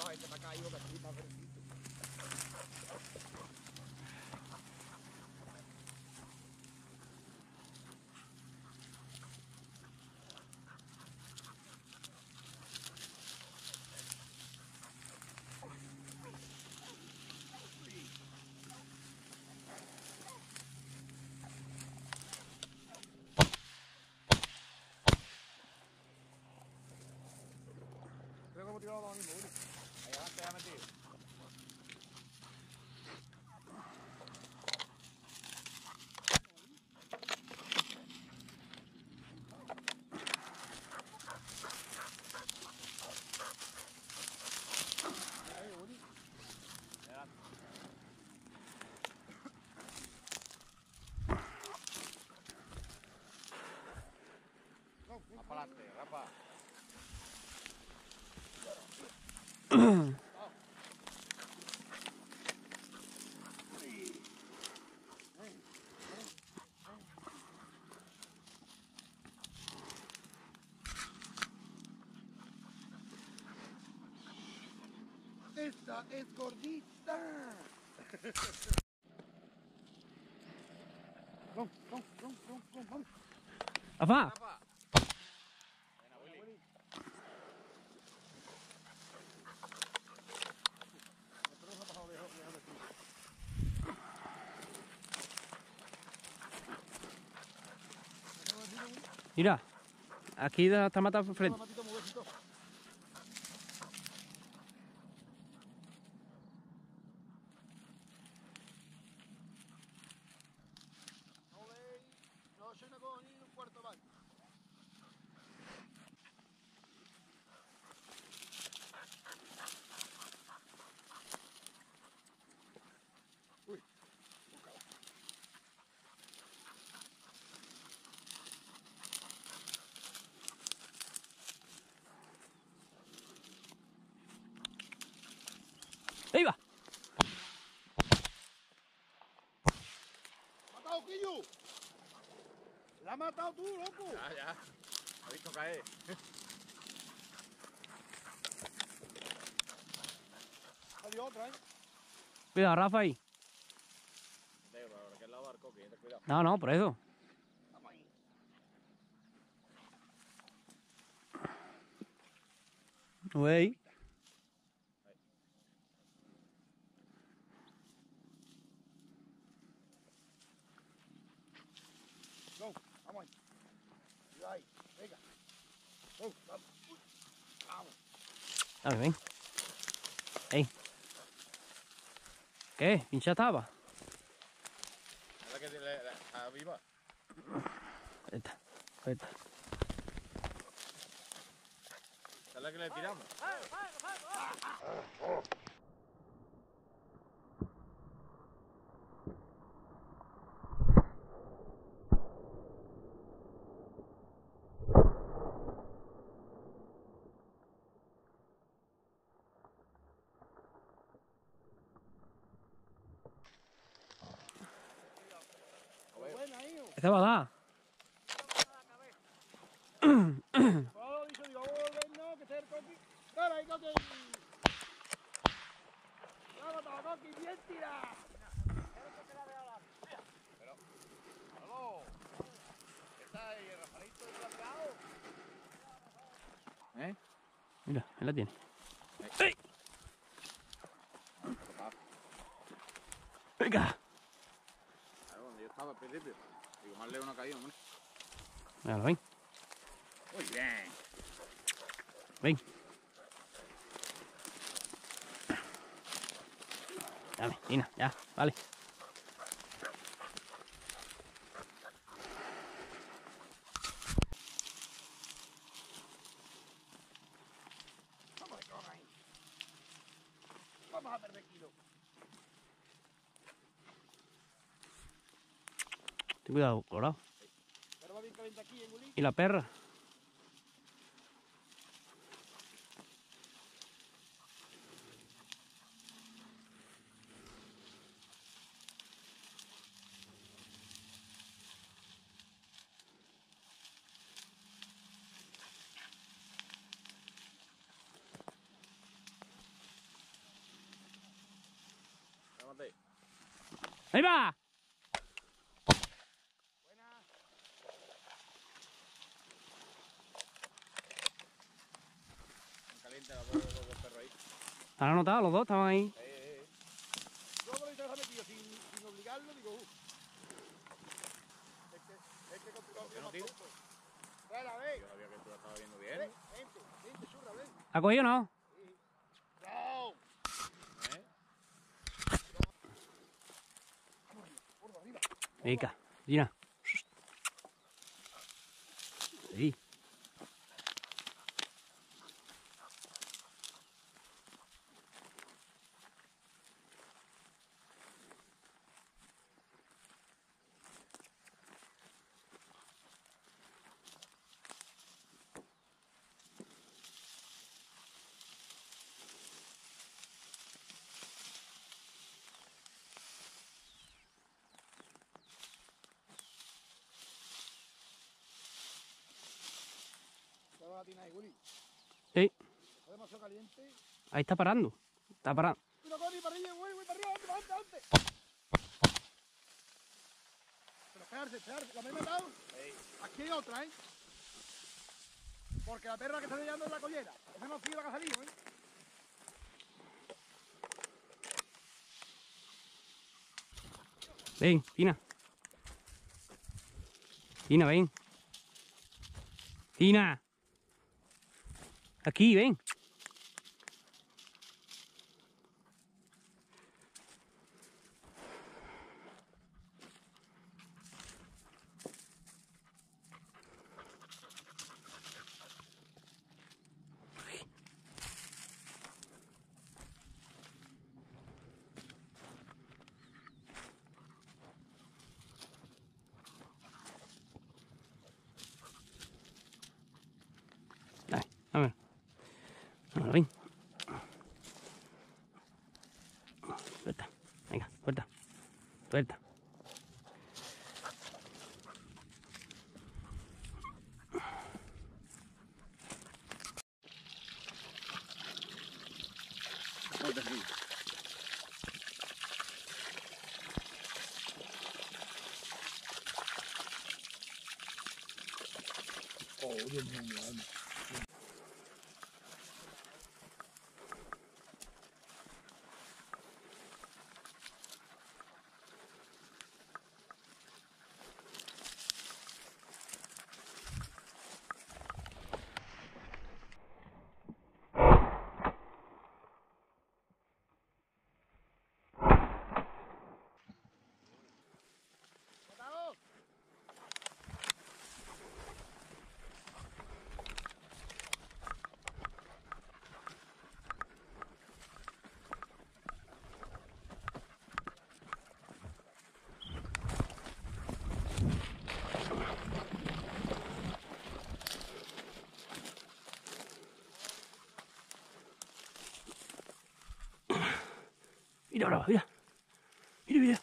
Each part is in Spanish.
Давай, это такая йога, три повредителя. Luego hemos tirado a la misma, 70. Apalate, rapaz. Es gordita. Vamos, vamos, vamos, vamos, vamos, de- mira. Aquí está matado frente. ¡Matado, Quillo! ¡La has matado tú, loco! Ya, ya. Ha visto caer. Salió otra, ¿eh? Cuidado, Rafa ahí. No, no, por eso. Vamos ahí. Güey. Go, vamos ahí. Cuidado ahí, venga. Go, vamos. Uy, Vamos. Dale, ven. Ey. ¿Qué? ¿Pincha estaba? Es la que le, le- está viva. Ahí está. Ahí está. Es la que le tiramos. Buena, hijo. Esta va a dar. Oh, dice, digo, oh, no, que se el coqui. Dale ahí, coqui. Vamos, toma, coqui, bien tirado. ¡Halo! ¿Qué está ahí, el Rafaelito desgraciado? ¿Eh? Mira, ahí la tiene. Venga. Ahí donde yo estaba al principio. Digo, más lejos no ha caído, hombre. Míralo, ven. Muy bien. Ven. Dame, Nina, ya, vale. Vamos, coja ahí. Vamos a perder kilo. Ten cuidado, colorado. ¿Y la perra? ¡Ahí va! ¿Están anotados los dos? ¿Estaban ahí? Yo me lo he metido sin, obligarlo, digo, Yo no había que tú la estabas viendo bien. Vente, vente, ¿Ha cogido o no? Venga, Gina. ¿Qué va a tirar ahí, Willy? Sí. Está demasiado caliente. Ahí está parando. Está parando. Mira, Connie, para arriba, güey, güey, para arriba, adelante, adelante, adelante. Pero esperarse, esperarse, ¿la habéis matado? Aquí hay otra, ¿eh? Porque la perra que está llevando es la collera. Esa no la que ha salido, ¿eh? Ven, Tina. Tina, ven. Tina. Aquí, ven. suelta. Oh, eu não lembro. Mira, brava, mira. Mira, mira.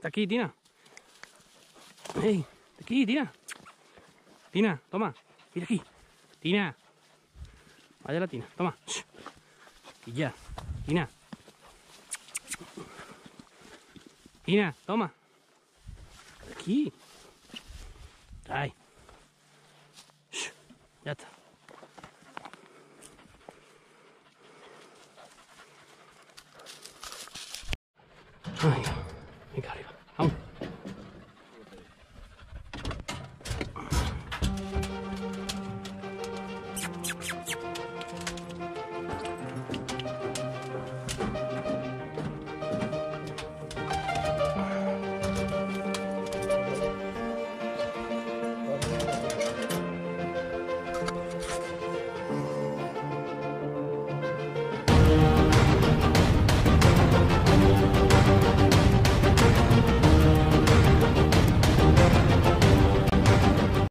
Mira aquí, Tina. Ey, está aquí, Tina. Tina, toma. Mira aquí. Tina. Vaya la Tina, toma. Y ya. Tina. Tina, toma. Aquí. Shh. Ya está. Ay, venga arriba.